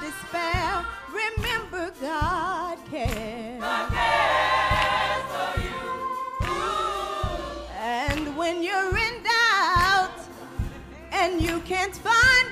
despair, remember God cares. God cares for you. Ooh. And when you're in doubt and you can't find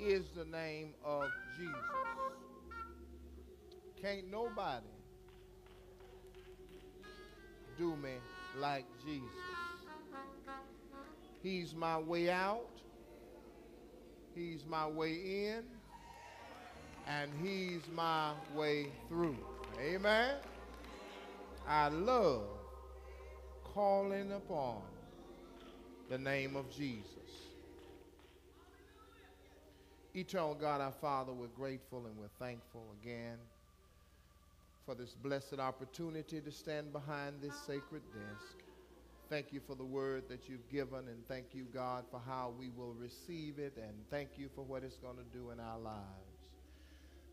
is the name of Jesus. Can't nobody do me like Jesus. He's my way out. He's my way in. And he's my way through. Amen. I love calling upon the name of Jesus. Eternal God, our Father, we're grateful and we're thankful again for this blessed opportunity to stand behind this sacred desk. Thank you for the word that you've given, and thank you, God, for how we will receive it, and thank you for what it's going to do in our lives.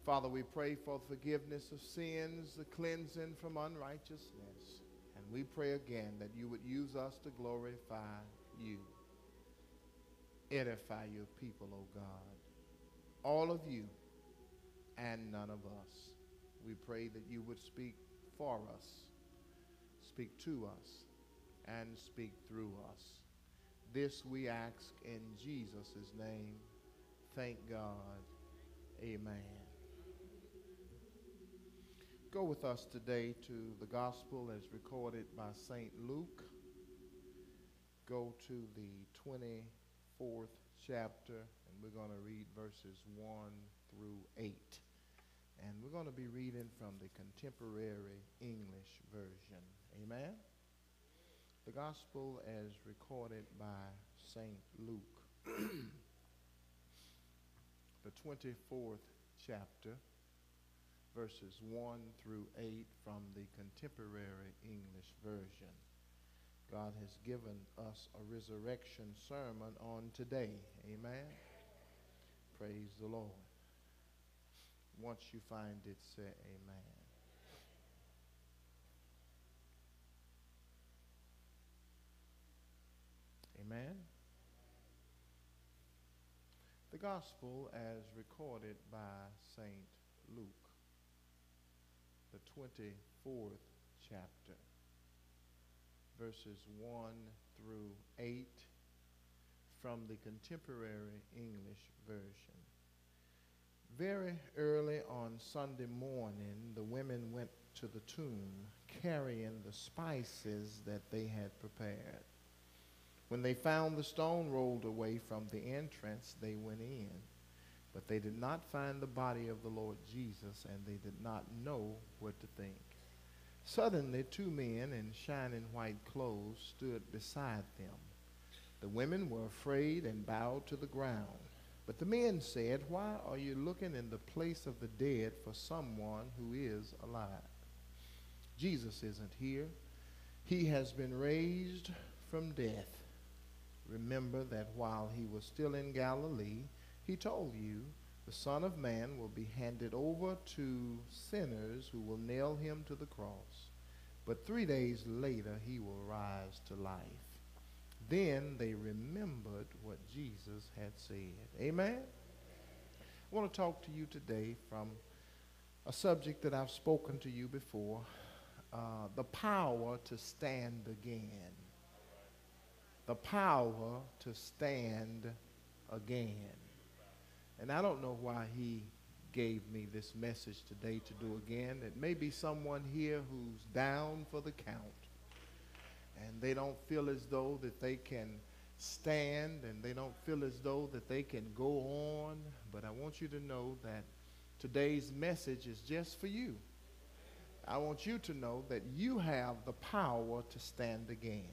Father, we pray for forgiveness of sins, the cleansing from unrighteousness, and we pray again that you would use us to glorify you. Edify your people, O oh God. All of you and none of us. We pray that you would speak for us, speak to us, and speak through us. This we ask in Jesus' name. Thank God. Amen. Go with us today to the gospel as recorded by St. Luke. Go to the 24th chapter, we're going to read verses 1 through 8. And we're going to be reading from the contemporary English version. Amen. The gospel as recorded by St. Luke, the 24th chapter, verses 1 through 8 from the contemporary English version. God has given us a resurrection sermon on today. Amen. Praise the Lord. Once you find it, say amen. Amen. The gospel as recorded by St. Luke, the 24th chapter, verses 1 through 8 from the contemporary English version. Very early on Sunday morning, the women went to the tomb carrying the spices that they had prepared. When they found the stone rolled away from the entrance, they went in. But they did not find the body of the Lord Jesus, and they did not know what to think. Suddenly, two men in shining white clothes stood beside them. The women were afraid and bowed to the ground. But the men said, Why are you looking in the place of the dead for someone who is alive? Jesus isn't here. He has been raised from death. Remember that while he was still in Galilee, he told you, The Son of Man will be handed over to sinners who will nail him to the cross. But three days later, he will rise to life. Then they remembered what Jesus had said. Amen? I want to talk to you today from a subject that I've spoken to you before uh, the power to stand again. The power to stand again. And I don't know why he gave me this message today to do again. It may be someone here who's down for the count and they don't feel as though that they can stand and they don't feel as though that they can go on. But I want you to know that today's message is just for you. I want you to know that you have the power to stand again.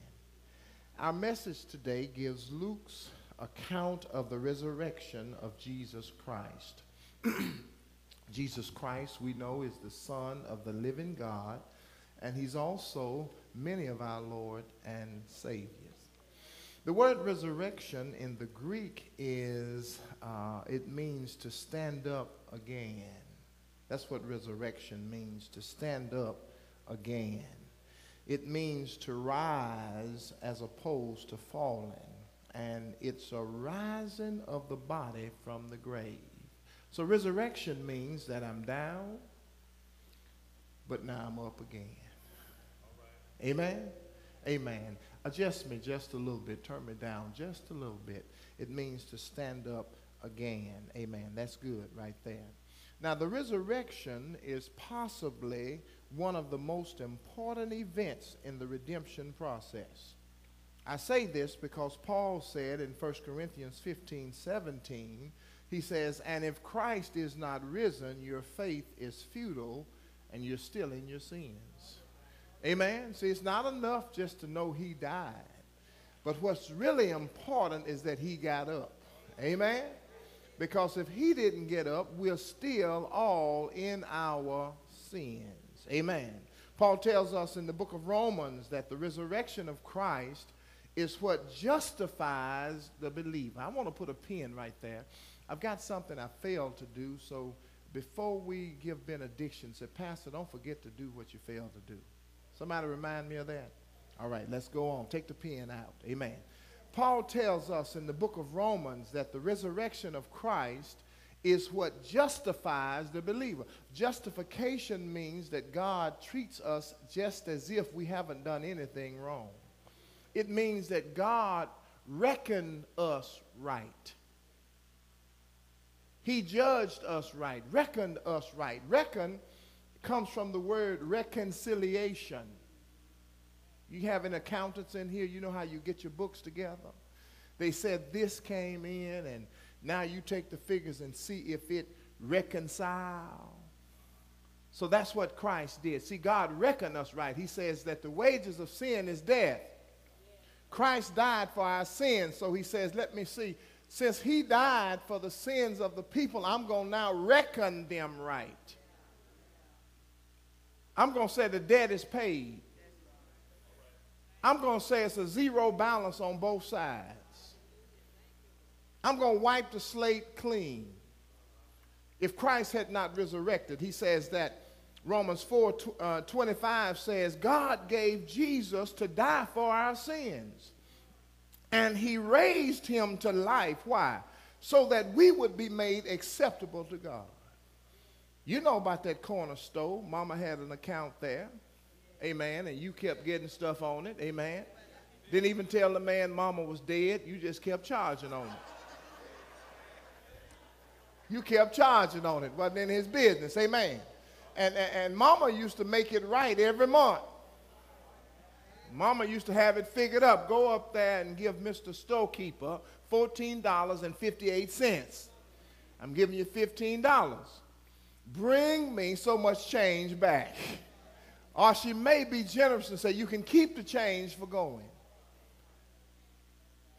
Our message today gives Luke's account of the resurrection of Jesus Christ. Jesus Christ, we know, is the Son of the living God, and he's also many of our Lord and Saviors. The word resurrection in the Greek is, uh, it means to stand up again. That's what resurrection means, to stand up again. It means to rise as opposed to falling. And it's a rising of the body from the grave. So resurrection means that I'm down, but now I'm up again. Amen? Amen. Adjust me just a little bit. Turn me down just a little bit. It means to stand up again. Amen. That's good right there. Now, the resurrection is possibly one of the most important events in the redemption process. I say this because Paul said in 1 Corinthians 15 17, he says, And if Christ is not risen, your faith is futile and you're still in your sins. Amen. See, it's not enough just to know he died. But what's really important is that he got up. Amen. Because if he didn't get up, we're still all in our sins. Amen. Paul tells us in the book of Romans that the resurrection of Christ is what justifies the believer. I want to put a pin right there. I've got something I failed to do, so before we give benediction, say, Pastor, don't forget to do what you failed to do. Somebody remind me of that? All right, let's go on. Take the pen out. Amen. Paul tells us in the book of Romans that the resurrection of Christ is what justifies the believer. Justification means that God treats us just as if we haven't done anything wrong. It means that God reckoned us right. He judged us right, reckoned us right. Reckon comes from the word reconciliation. You have an accountants in here, you know how you get your books together. They said this came in, and now you take the figures and see if it reconcile. So that's what Christ did. See, God reckoned us right. He says that the wages of sin is death. Christ died for our sins. So he says, let me see. Since he died for the sins of the people, I'm going to now reckon them right. I'm going to say the debt is paid. I'm going to say it's a zero balance on both sides. I'm going to wipe the slate clean. If Christ had not resurrected, he says that Romans 4 uh, 25 says, God gave Jesus to die for our sins. And he raised him to life. Why? So that we would be made acceptable to God. You know about that corner store. Mama had an account there. Amen. And you kept getting stuff on it. Amen. Didn't even tell the man mama was dead. You just kept charging on it. You kept charging on it. Wasn't in his business. Amen. And, and, and mama used to make it right every month. Mama used to have it figured up. Go up there and give Mr. Storekeeper $14.58. I'm giving you $15. Bring me so much change back. Or she may be generous and say, You can keep the change for going.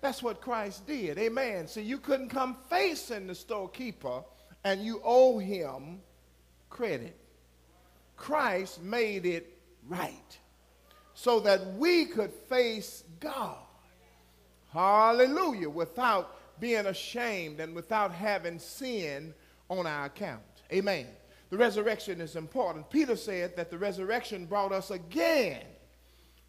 That's what Christ did. Amen. See, you couldn't come facing the storekeeper and you owe him credit. Christ made it right so that we could face God. Hallelujah. Without being ashamed and without having sin on our account. Amen. The resurrection is important. Peter said that the resurrection brought us again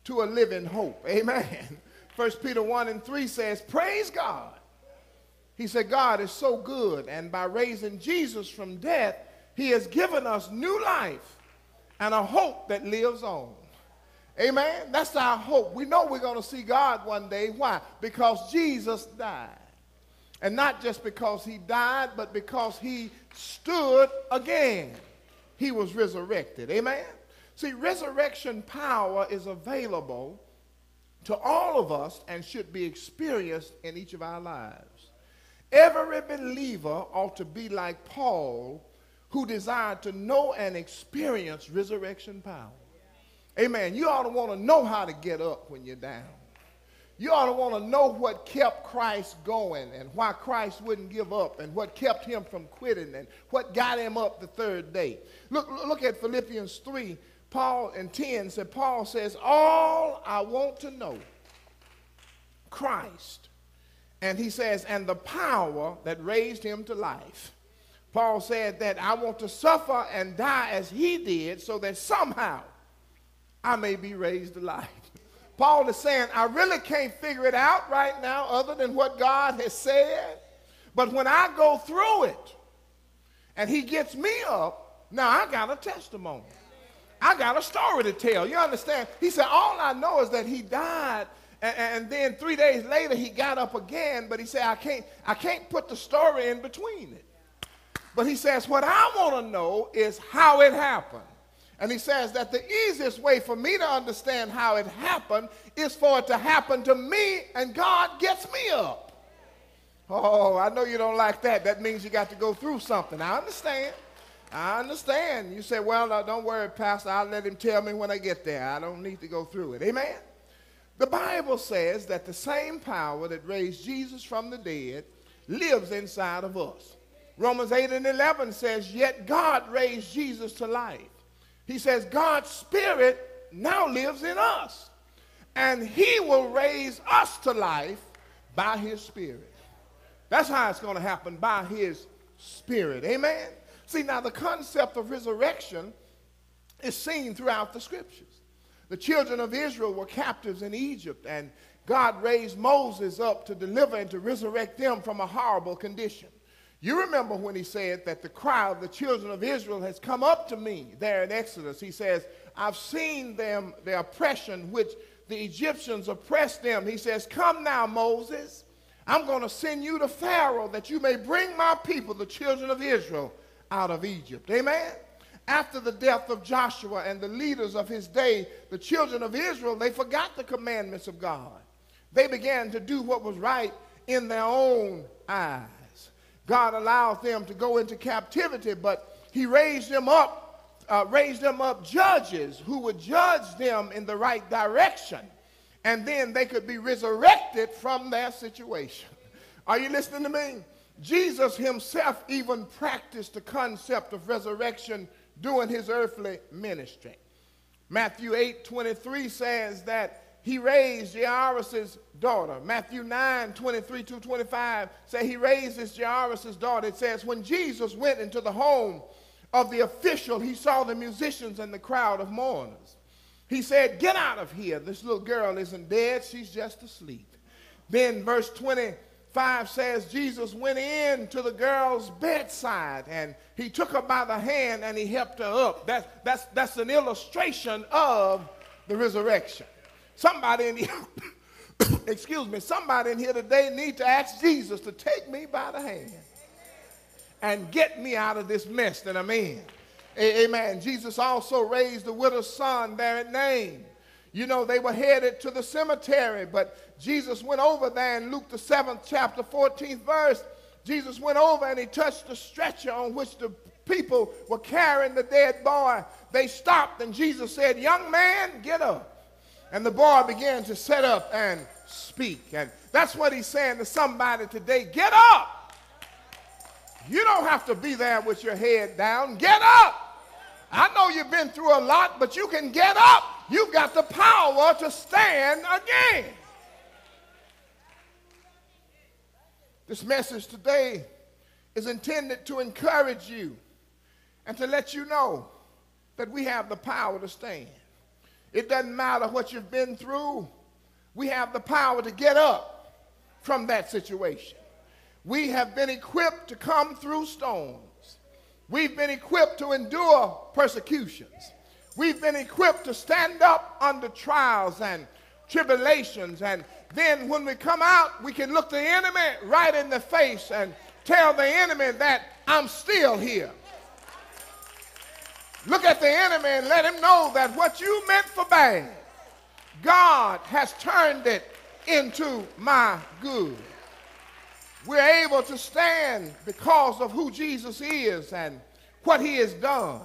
to a living hope. Amen. First Peter 1 and 3 says, Praise God. He said, God is so good, and by raising Jesus from death, he has given us new life and a hope that lives on. Amen. That's our hope. We know we're going to see God one day. Why? Because Jesus died. And not just because he died, but because he stood again. He was resurrected. Amen. See, resurrection power is available to all of us and should be experienced in each of our lives. Every believer ought to be like Paul, who desired to know and experience resurrection power. Amen. You ought to want to know how to get up when you're down. You ought to want to know what kept Christ going and why Christ wouldn't give up and what kept him from quitting and what got him up the third day. Look, look at Philippians 3, Paul and 10 said, Paul says, All I want to know, Christ. And he says, and the power that raised him to life. Paul said that I want to suffer and die as he did so that somehow I may be raised alive. Paul is saying, I really can't figure it out right now other than what God has said. But when I go through it and he gets me up, now I got a testimony. I got a story to tell. You understand? He said, All I know is that he died. And, and then three days later he got up again, but he said, I can't, I can't put the story in between it. But he says, What I want to know is how it happened. And he says that the easiest way for me to understand how it happened is for it to happen to me and God gets me up. Oh, I know you don't like that. That means you got to go through something. I understand. I understand. You say, well, no, don't worry, Pastor. I'll let him tell me when I get there. I don't need to go through it. Amen. The Bible says that the same power that raised Jesus from the dead lives inside of us. Romans 8 and 11 says, Yet God raised Jesus to life. He says, God's Spirit now lives in us, and He will raise us to life by His Spirit. That's how it's going to happen by His Spirit. Amen. See, now the concept of resurrection is seen throughout the scriptures. The children of Israel were captives in Egypt, and God raised Moses up to deliver and to resurrect them from a horrible condition. You remember when he said that the cry of the children of Israel has come up to me there in Exodus. He says, I've seen them, the oppression, which the Egyptians oppressed them. He says, Come now, Moses. I'm going to send you to Pharaoh that you may bring my people, the children of Israel, out of Egypt. Amen? After the death of Joshua and the leaders of his day, the children of Israel, they forgot the commandments of God. They began to do what was right in their own eyes. God allowed them to go into captivity, but he raised them up, uh, raised them up judges who would judge them in the right direction. And then they could be resurrected from their situation. Are you listening to me? Jesus himself even practiced the concept of resurrection during his earthly ministry. Matthew 8 23 says that he raised Jairus' daughter. Matthew 9 23 to 25 say he raised his Jairus' daughter. It says, When Jesus went into the home of the official, he saw the musicians and the crowd of mourners. He said, Get out of here. This little girl isn't dead, she's just asleep. Then, verse 25 says Jesus went in to the girl's bedside and he took her by the hand and he helped her up. That's, that's, that's an illustration of the resurrection. Somebody in here, excuse me, somebody in here today need to ask Jesus to take me by the hand and get me out of this mess that I'm in. Amen. Jesus also raised the widow's son there at Nain. You know, they were headed to the cemetery, but Jesus went over there in Luke, the 7th chapter, 14th verse. Jesus went over and he touched the stretcher on which the people were carrying the dead boy. They stopped and Jesus said, Young man, get up. And the boy began to set up and speak. And that's what he's saying to somebody today get up. You don't have to be there with your head down. Get up. I know you've been through a lot, but you can get up. You've got the power to stand again. This message today is intended to encourage you and to let you know that we have the power to stand. It doesn't matter what you've been through, we have the power to get up from that situation. We have been equipped to come through storms. We've been equipped to endure persecutions. We've been equipped to stand up under trials and tribulations. And then when we come out, we can look the enemy right in the face and tell the enemy that I'm still here. Look at the enemy and let him know that what you meant for bad, God has turned it into my good we're able to stand because of who Jesus is and what he has done.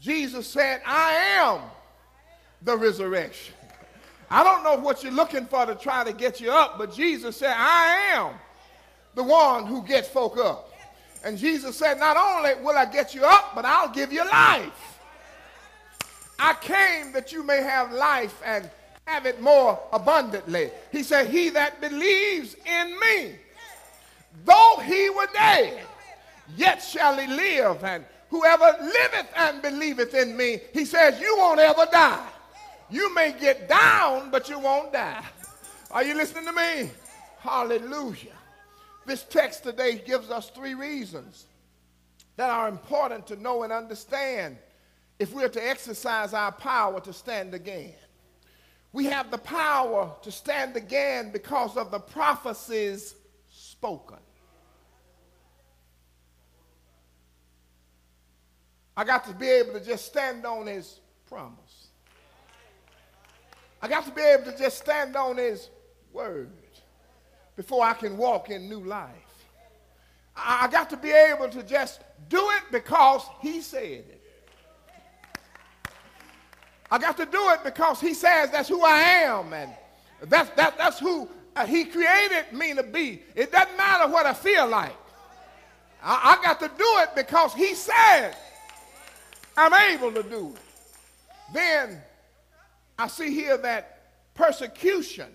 Jesus said, I am the resurrection. I don't know what you're looking for to try to get you up, but Jesus said, I am the one who gets folk up. And Jesus said, Not only will I get you up, but I'll give you life. I came that you may have life and have it more abundantly. He said, He that believes in me though he were dead, yet shall he live. And whoever liveth and believeth in me, he says, you won't ever die. You may get down, but you won't die. Are you listening to me? Hallelujah. This text today gives us three reasons that are important to know and understand if we're to exercise our power to stand again. We have the power to stand again because of the prophecies spoken. I got to be able to just stand on his promise. I got to be able to just stand on his word before I can walk in new life. I got to be able to just do it because he said it. I got to do it because he says that's who I am and that's, that, that's who uh, he created me to be. It doesn't matter what I feel like. I, I got to do it because he said I'm able to do it. Then I see here that persecution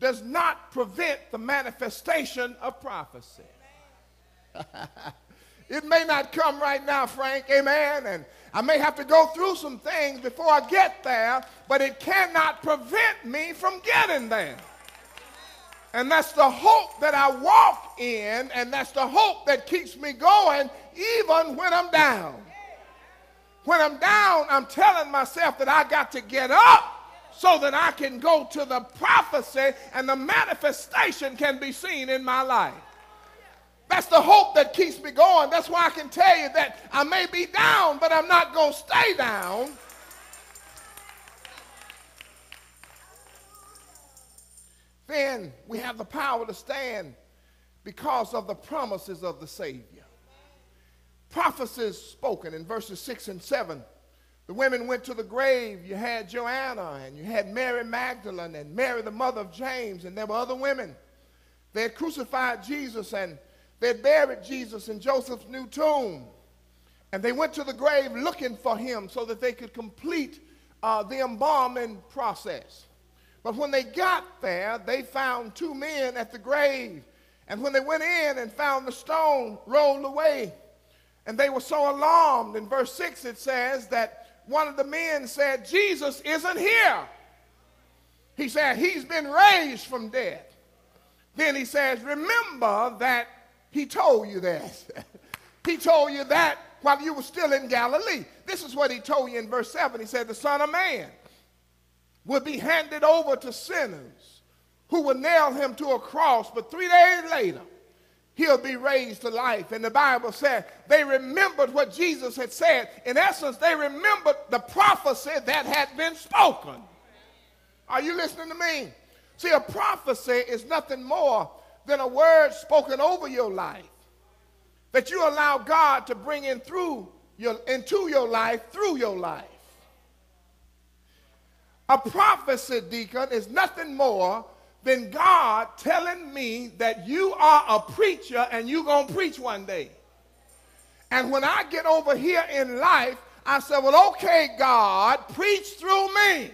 does not prevent the manifestation of prophecy. it may not come right now, Frank, amen, and I may have to go through some things before I get there, but it cannot prevent me from getting there. And that's the hope that I walk in, and that's the hope that keeps me going even when I'm down. When I'm down, I'm telling myself that I got to get up so that I can go to the prophecy and the manifestation can be seen in my life. That's the hope that keeps me going. That's why I can tell you that I may be down, but I'm not going to stay down. Then we have the power to stand because of the promises of the Savior prophecies spoken in verses 6 and 7. The women went to the grave. You had Joanna, and you had Mary Magdalene, and Mary, the mother of James, and there were other women. They had crucified Jesus, and they had buried Jesus in Joseph's new tomb. And they went to the grave looking for him so that they could complete uh, the embalming process. But when they got there, they found two men at the grave. And when they went in and found the stone rolled away, and they were so alarmed. In verse 6, it says that one of the men said, Jesus isn't here. He said, He's been raised from death. Then he says, Remember that he told you that. he told you that while you were still in Galilee. This is what he told you in verse 7. He said, The Son of Man will be handed over to sinners who will nail him to a cross, but three days later, he'll be raised to life. And the Bible said they remembered what Jesus had said. In essence, they remembered the prophecy that had been spoken. Are you listening to me? See, a prophecy is nothing more than a word spoken over your life that you allow God to bring in through your, into your life through your life. A prophecy, deacon, is nothing more than God telling me that you are a preacher and you're going to preach one day. And when I get over here in life, I said, well, okay, God, preach through me.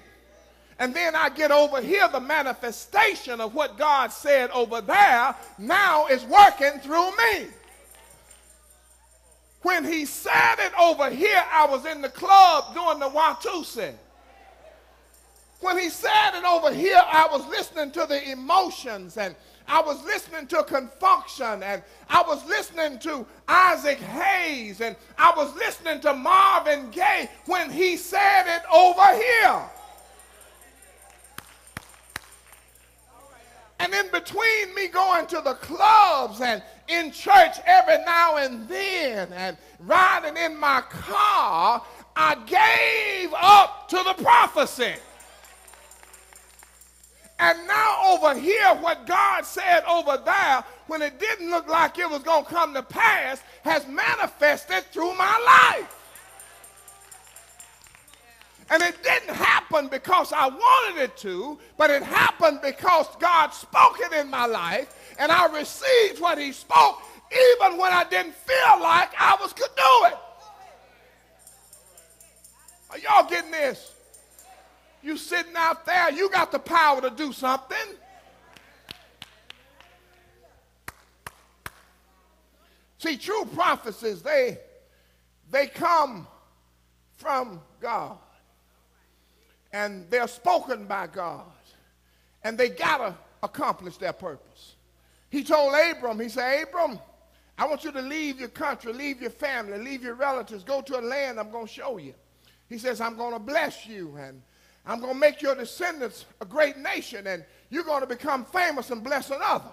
And then I get over here, the manifestation of what God said over there now is working through me. When he said it over here, I was in the club doing the Watusi. When he said it over here, I was listening to the emotions and I was listening to Con Funk Shun and I was listening to Isaac Hayes and I was listening to Marvin Gaye when he said it over here. And in between me going to the clubs and in church every now and then and riding in my car, I gave up to the prophecy. And now over here, what God said over there, when it didn't look like it was going to come to pass, has manifested through my life. And it didn't happen because I wanted it to, but it happened because God spoke it in my life, and I received what He spoke even when I didn't feel like I was could do it. Are y'all getting this? You sitting out there, you got the power to do something. See, true prophecies, they, they come from God. And they're spoken by God. And they got to accomplish their purpose. He told Abram, he said, Abram, I want you to leave your country, leave your family, leave your relatives, go to a land I'm going to show you. He says, I'm going to bless you and I'm going to make your descendants a great nation and you're going to become famous and bless another.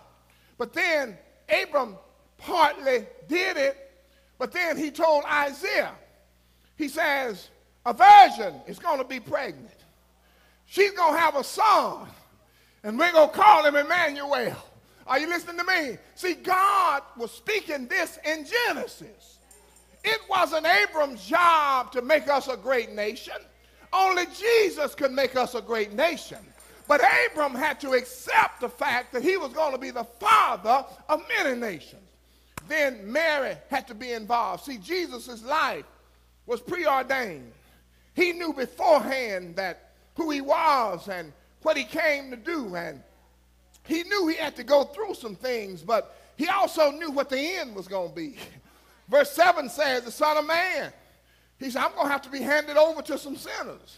But then Abram partly did it, but then he told Isaiah, he says, a virgin is going to be pregnant. She's going to have a son, and we're going to call him Emmanuel. Are you listening to me? See, God was speaking this in Genesis. It wasn't Abram's job to make us a great nation. Only Jesus could make us a great nation. But Abram had to accept the fact that he was going to be the father of many nations. Then Mary had to be involved. See, Jesus' life was preordained. He knew beforehand that who he was and what he came to do. And he knew he had to go through some things, but he also knew what the end was going to be. Verse 7 says, The Son of Man, he said, I'm going to have to be handed over to some sinners.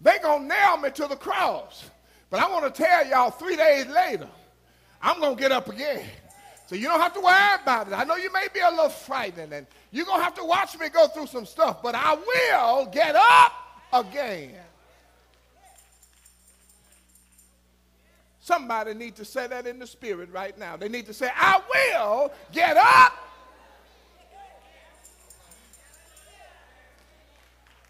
They're going to nail me to the cross. But I want to tell y'all three days later, I'm going to get up again. So you don't have to worry about it. I know you may be a little frightened and you're going to have to watch me go through some stuff, but I will get up again. Somebody need to say that in the spirit right now. They need to say, I will get up.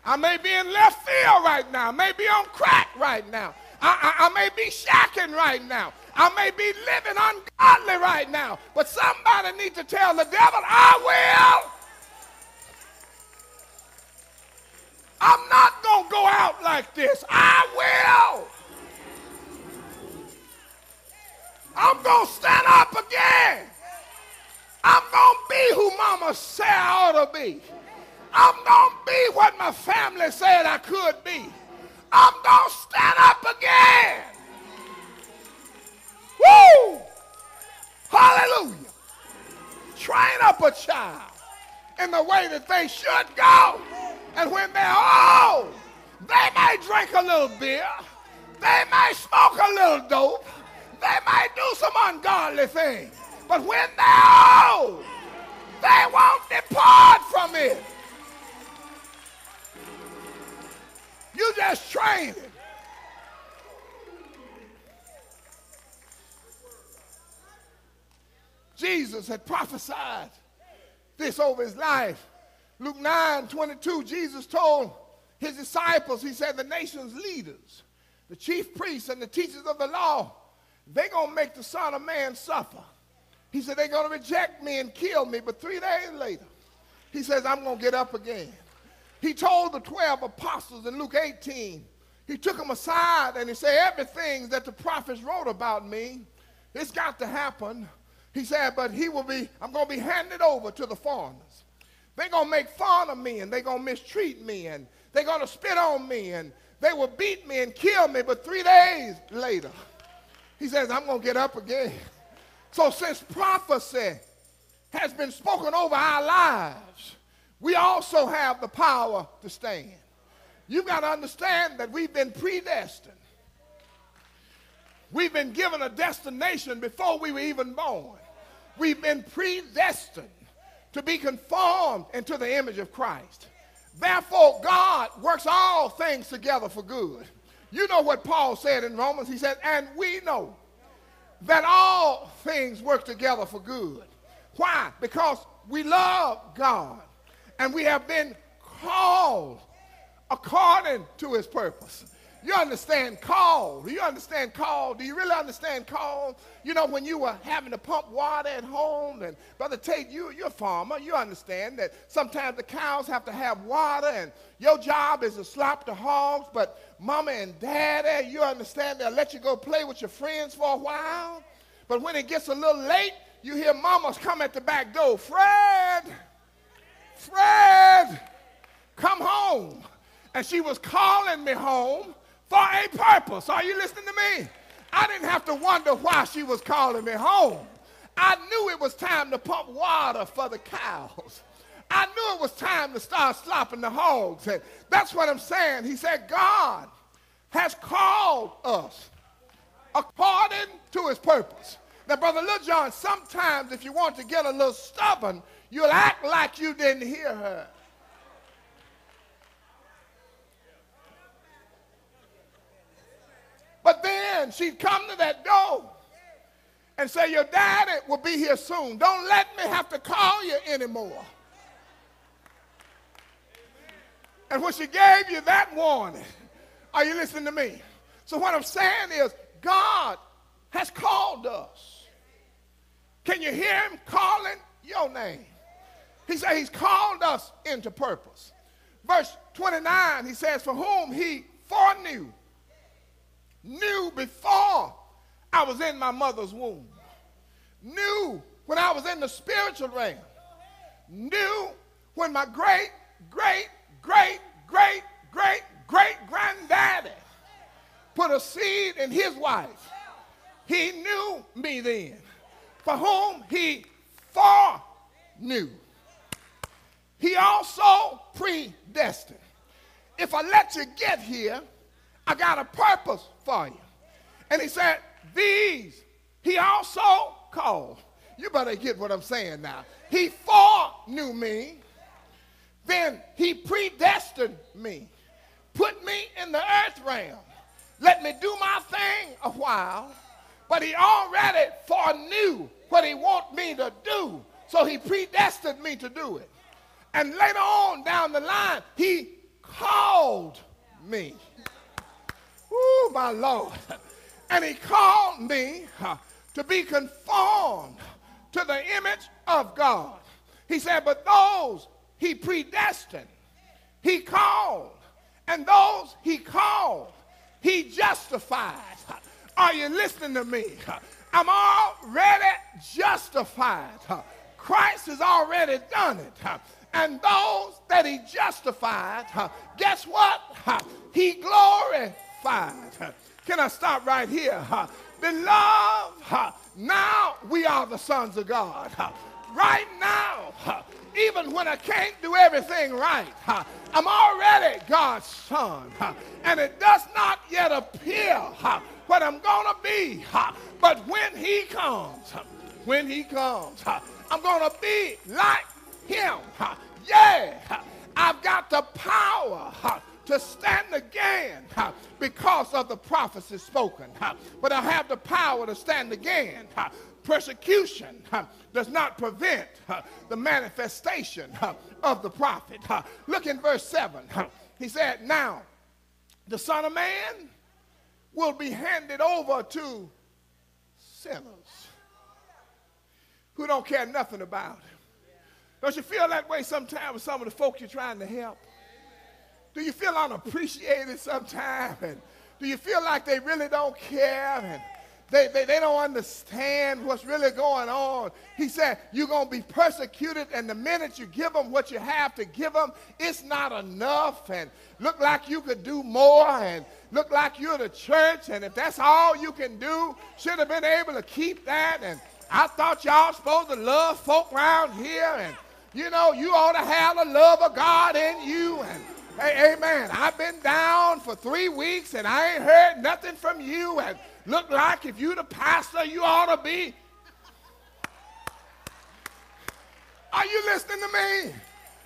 I may be in left field right now. I may be on crack right now. I, I, I may be shacking right now. I may be living ungodly right now. But somebody need to tell the devil, I will. I'm not going to go out like this. I will. I'm going to stand up again. I'm going to be who mama said I ought to be. I'm going to be what my family said I could be. I'm going to stand up again. Woo! Hallelujah. Train up a child in the way that they should go. And when they're old, they may drink a little beer. They may smoke a little dope. They may do some ungodly things, but when they're old, they won't depart from it. You just train it. Jesus had prophesied this over his life. Luke 9 22, Jesus told his disciples, he said, the nation's leaders, the chief priests, and the teachers of the law they're going to make the Son of Man suffer. He said, they're going to reject me and kill me, but three days later, he says, I'm going to get up again. He told the 12 apostles in Luke 18, he took them aside and he said, everything that the prophets wrote about me, it's got to happen. He said, but he will be, I'm going to be handed over to the foreigners. They're going to make fun of me and they're going to mistreat me and they're going to spit on me and they will beat me and kill me, but three days later, he says, I'm going to get up again. So since prophecy has been spoken over our lives, we also have the power to stand. You've got to understand that we've been predestined. We've been given a destination before we were even born. We've been predestined to be conformed into the image of Christ. Therefore, God works all things together for good you know what Paul said in Romans? He said, and we know that all things work together for good. Why? Because we love God and we have been called according to his purpose. You understand call. Do you understand call? Do you really understand call? You know, when you were having to pump water at home, and Brother Tate, you, you're a farmer, you understand that sometimes the cows have to have water, and your job is to slop the hogs, but mama and daddy, you understand they'll let you go play with your friends for a while. But when it gets a little late, you hear mamas come at the back door, Fred, Fred, come home. And she was calling me home for a purpose. Are you listening to me? I didn't have to wonder why she was calling me home. I knew it was time to pump water for the cows. I knew it was time to start slopping the hogs. And that's what I'm saying. He said, God has called us according to his purpose. Now, Brother Little John, sometimes if you want to get a little stubborn, you'll act like you didn't hear her. But then she'd come to that door and say, Your daddy will be here soon. Don't let me have to call you anymore. And when she gave you that warning, are you listening to me? So, what I'm saying is, God has called us. Can you hear him calling your name? He said he's called us into purpose. Verse 29, he says, For whom he foreknew knew before I was in my mother's womb, knew when I was in the spiritual realm, knew when my great, great, great, great, great, great granddaddy put a seed in his wife. He knew me then, for whom he foreknew. He also predestined. If I let you get here, I got a purpose for you. And he said, These he also called. You better get what I'm saying now. He foreknew me, then he predestined me, put me in the earth realm, let me do my thing a while, but he already foreknew what he want me to do, so he predestined me to do it. And later on down the line, he called me. Oh, my Lord. And he called me to be conformed to the image of God. He said, but those he predestined, he called. And those he called, he justified. Are you listening to me? I'm already justified. Christ has already done it. And those that he justified, guess what? He glorified can I stop right here? Beloved, now we are the sons of God. Right now, even when I can't do everything right, I'm already God's son. And it does not yet appear what I'm going to be. But when he comes, when he comes, I'm going to be like him. Yeah, I've got the power to stand again because of the prophecy spoken. But I have the power to stand again. Persecution does not prevent the manifestation of the prophet. Look in verse 7. He said, Now the Son of Man will be handed over to sinners who don't care nothing about him. Don't you feel that way sometimes with some of the folk you're trying to help? Do you feel unappreciated sometimes? And do you feel like they really don't care? And they, they, they don't understand what's really going on. He said, You're going to be persecuted, and the minute you give them what you have to give them, it's not enough. And look like you could do more, and look like you're the church. And if that's all you can do, should have been able to keep that. And I thought y'all supposed to love folk around here. And you know, you ought to have the love of God in you. And Hey, amen. I've been down for three weeks and I ain't heard nothing from you. And look like if you the pastor, you ought to be. Are you listening to me?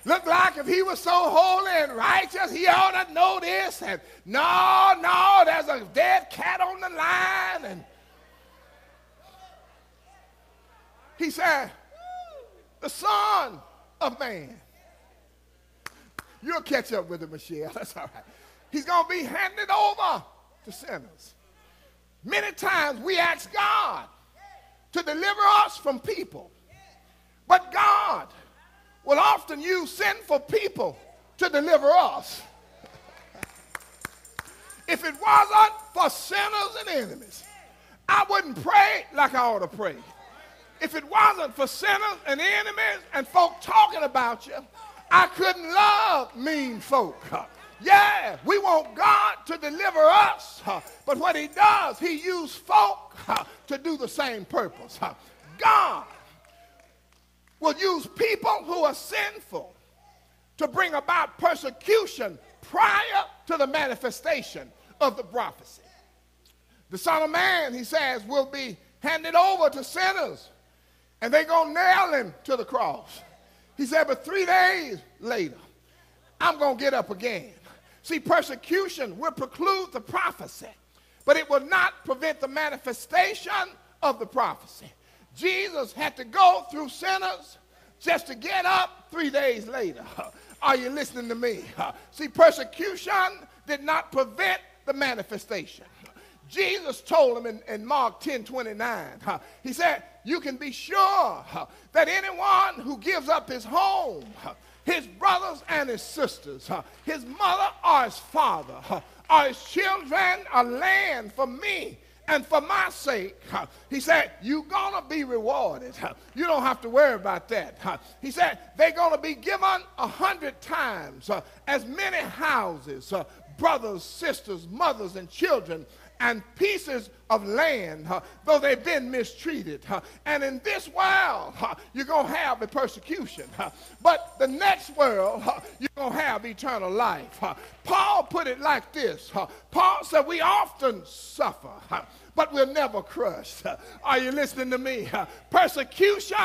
Look like if he was so holy and righteous, he ought to know this. And no, no, there's a dead cat on the line. And he said, the Son of Man You'll catch up with him, Michelle. That's all right. He's going to be handed over to sinners. Many times we ask God to deliver us from people, but God will often use sinful people to deliver us. if it wasn't for sinners and enemies, I wouldn't pray like I ought to pray. If it wasn't for sinners and enemies and folk talking about you, I couldn't love mean folk. Yeah, we want God to deliver us, but what he does, he used folk to do the same purpose. God will use people who are sinful to bring about persecution prior to the manifestation of the prophecy. The Son of Man, he says, will be handed over to sinners, and they're going to nail him to the cross. He said, but three days later, I'm going to get up again. See, persecution will preclude the prophecy, but it will not prevent the manifestation of the prophecy. Jesus had to go through sinners just to get up three days later. Are you listening to me? See, persecution did not prevent the manifestation. Jesus told him in, in Mark 10 29, he said, You can be sure that anyone who gives up his home, his brothers and his sisters, his mother or his father, or his children, or land for me and for my sake, he said, you're going to be rewarded. You don't have to worry about that. He said, they're going to be given a hundred times as many houses, brothers, sisters, mothers, and children and pieces of land, uh, though they've been mistreated. Uh, and in this world, uh, you're going to have a persecution. but the next world, you're going to have eternal life. Paul put it like this Paul said, We often suffer. But we're never crushed. Are you listening to me? Persecution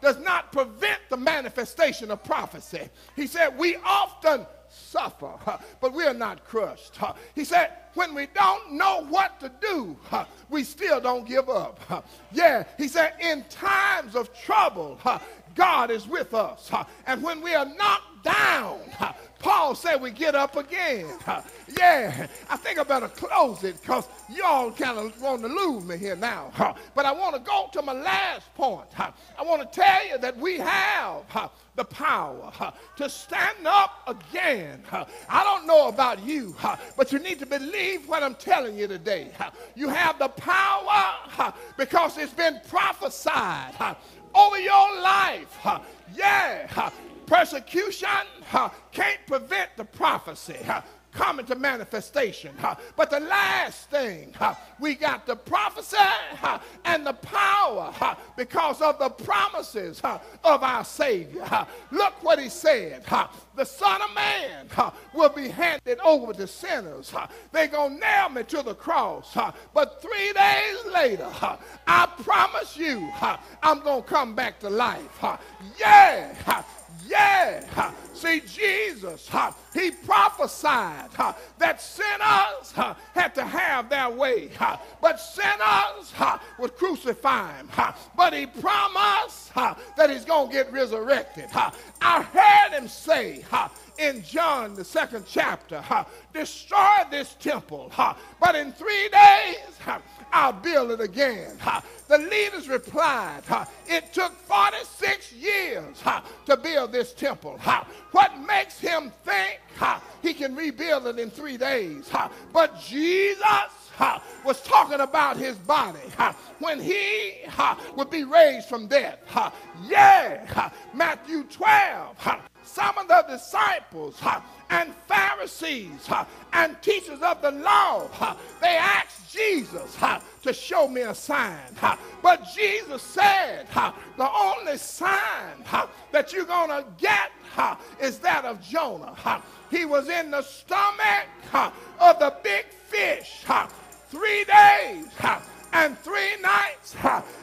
does not prevent the manifestation of prophecy. He said, We often suffer, but we are not crushed. He said, when we don't know what to do, we still don't give up. Yeah, he said, in times of trouble, God is with us. And when we are knocked down, Paul said we get up again. Yeah, I think I better close it because y'all kind of want to lose me here now. But I want to go to my last point. I want to tell you that we have the power to stand up again. I don't know about you, but you need to believe what I'm telling you today. You have the power because it's been prophesied over your life. Yeah, persecution can't prevent the prophecy coming to manifestation. But the last thing, we got the prophecy and the power because of the promises of our Savior. Look what he said. The Son of Man will be handed over to sinners. They're going to nail me to the cross. But three days later, I promise you, I'm going to come back to life. Yeah. Yeah. See, Jesus, he prophesied that sinners had to have their way, but sinners would crucify him. But he promised that he's going to get resurrected. I heard him say in John, the second chapter, destroy this temple, but in three days, I'll build it again. The leaders replied, It took 46 years to build this temple. What makes him think he can rebuild it in three days? But Jesus was talking about his body when he would be raised from death. Yeah, Matthew 12 some of the disciples and Pharisees and teachers of the law, they asked Jesus to show me a sign. But Jesus said, the only sign that you're going to get is that of Jonah. He was in the stomach of the big fish three days and three nights,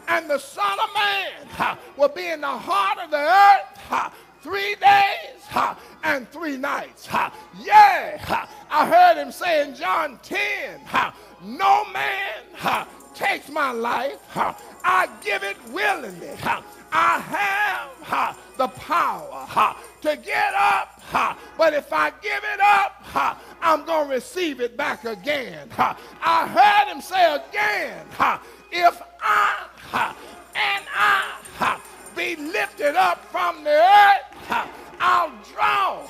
and the Son of Man will be in the heart of the earth three days ha, and three nights. Ha. Yeah, ha. I heard him say in John 10, ha, no man ha, takes my life. Ha. I give it willingly. Ha. I have ha, the power ha, to get up, ha, but if I give it up, ha, I'm going to receive it back again. Ha. I heard him say again, ha, if I ha, and I ha, be lifted up from the earth, I'll draw.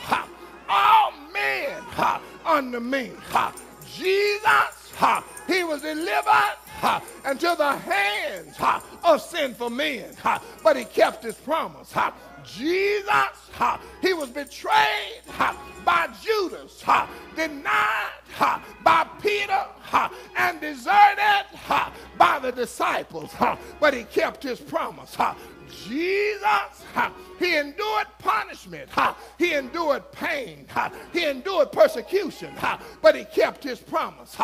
All men unto me. Jesus, he was delivered into the hands of sinful men, but he kept his promise. Jesus, he was betrayed by Judas, denied by Peter, and deserted by the disciples, but he kept his promise. Jesus, he endured punishment. He endured pain. He endured persecution, but he kept his promise.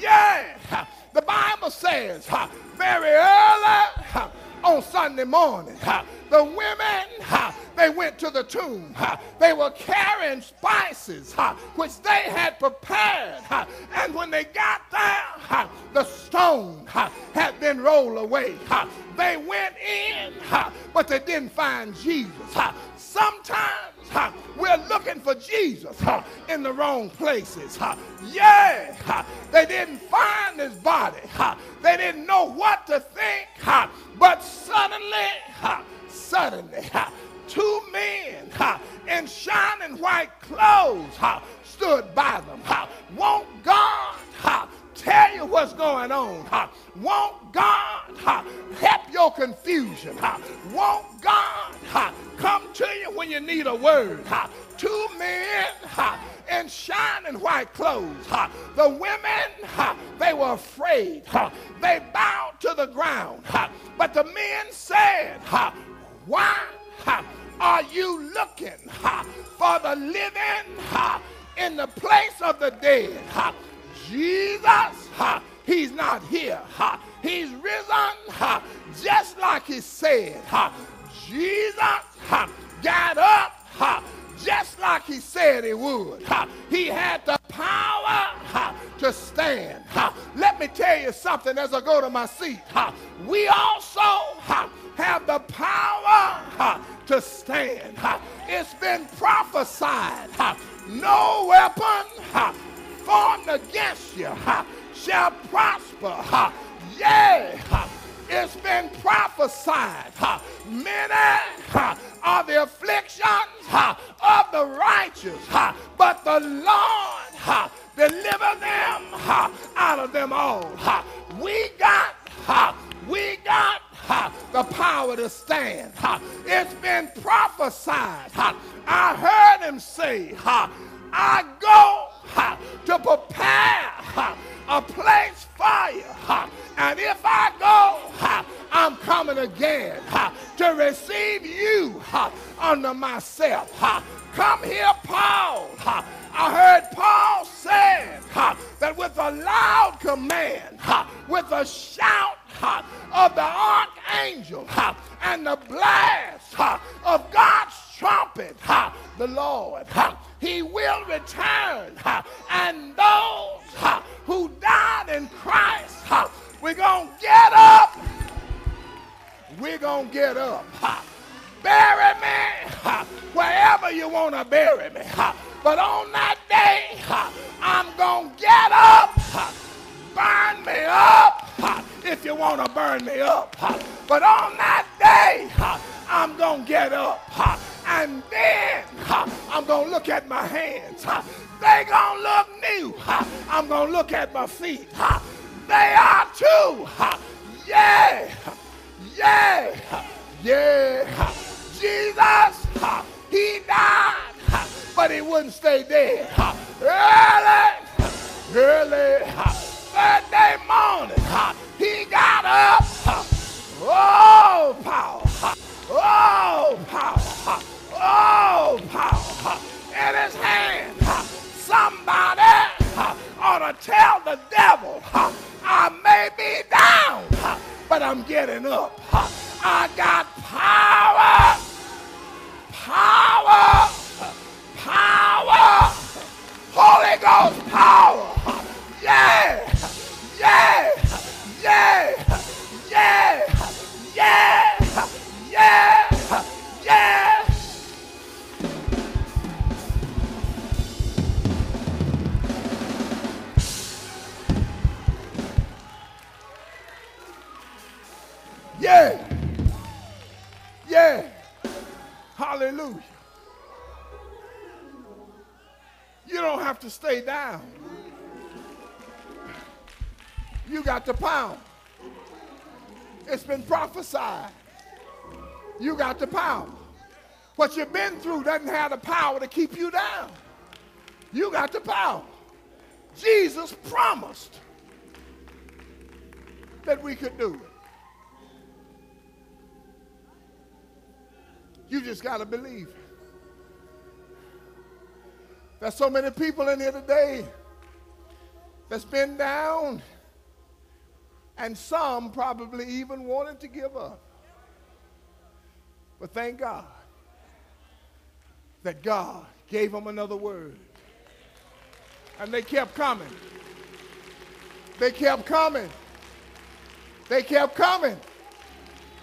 Yeah, the Bible says very early on Sunday morning, the women, they went to the tomb. They were carrying spices, which they had prepared. And when they got there, the stone had been rolled away. They went in, but they didn't find Jesus. Sometimes huh, we're looking for Jesus huh, in the wrong places. Huh. Yeah, huh, they didn't find his body. Huh. They didn't know what to think. Huh. But suddenly, huh, suddenly, huh, two men huh, in shining white clothes huh, stood by them. Huh. Won't God huh, tell you what's going on? Won't God help your confusion? Won't God come to you when you need a word? Two men in shining white clothes. The women, they were afraid. They bowed to the ground. But the men said, Why are you looking for the living in the place of the dead? Jesus, huh, he's not here. Huh? He's risen huh, just like he said. Huh? Jesus huh, got up huh, just like he said he would. Huh? He had the power huh, to stand. Huh? Let me tell you something as I go to my seat. Huh? We also huh, have the power huh, to stand. Huh? It's been prophesied. Huh? No weapon huh, formed against you shall prosper. Yeah, it's been prophesied. Many are the afflictions of the righteous, but the Lord deliver them out of them all. We got, we got the power to stand. It's been prophesied. I heard him say, I go to prepare a place for you. And if I go, I'm coming again to receive you under myself. Come here, Paul. I heard Paul say huh, that with a loud command, with a shout of the archangel and the blast of God's trumpet, huh, the Lord, huh, he will return. Huh, and those huh, who died in Christ, huh, we're going to get up. We're going to get up. Huh. Bury me huh, wherever you want to bury me. Huh. But on that day, huh, I'm going to get up. Huh. Burn me up huh, if you want to burn me up. Huh. But on that day, huh, I'm going to get up. Huh. And then huh, I'm going to look at my hands. Huh. They going to look new. Huh. I'm going to look at my feet. Huh. They are too. Huh. Yeah. Yeah. Yeah. Jesus, huh, he died, huh, but he wouldn't stay dead. Huh. Early, early, huh, third day morning, huh, he got up. Huh. Oh, power. Huh. Oh, power. Huh. The power. What you've been through doesn't have the power to keep you down. You got the power. Jesus promised that we could do it. You just got to believe. There's so many people in here today that's been down, and some probably even wanted to give up. But thank God that God gave them another word. And they kept coming. They kept coming. They kept coming.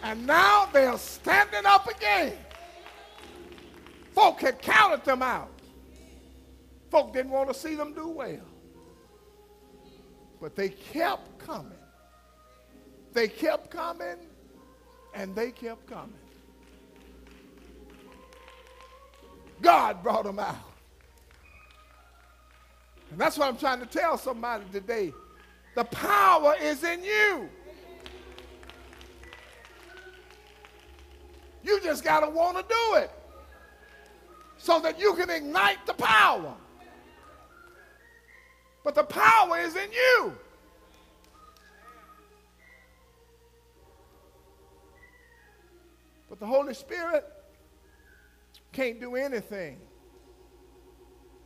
And now they're standing up again. Folk had counted them out. Folk didn't want to see them do well. But they kept coming. They kept coming and they kept coming. God brought them out. And that's what I'm trying to tell somebody today. The power is in you. You just got to want to do it so that you can ignite the power. But the power is in you. But the Holy Spirit can't do anything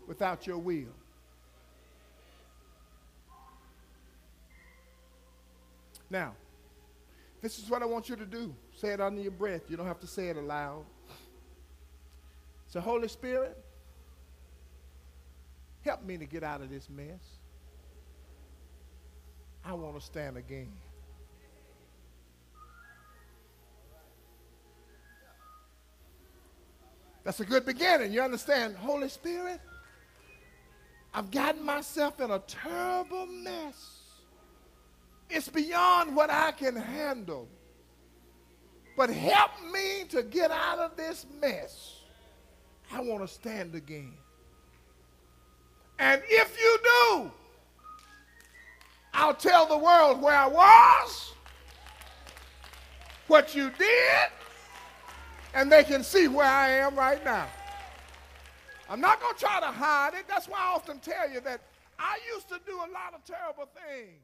without your will. Now, this is what I want you to do. Say it under your breath. You don't have to say it aloud. So, Holy Spirit, help me to get out of this mess. I want to stand again. That's a good beginning. You understand? Holy Spirit, I've gotten myself in a terrible mess. It's beyond what I can handle. But help me to get out of this mess. I want to stand again. And if you do, I'll tell the world where I was, what you did, and they can see where I am right now. I'm not going to try to hide it. That's why I often tell you that I used to do a lot of terrible things.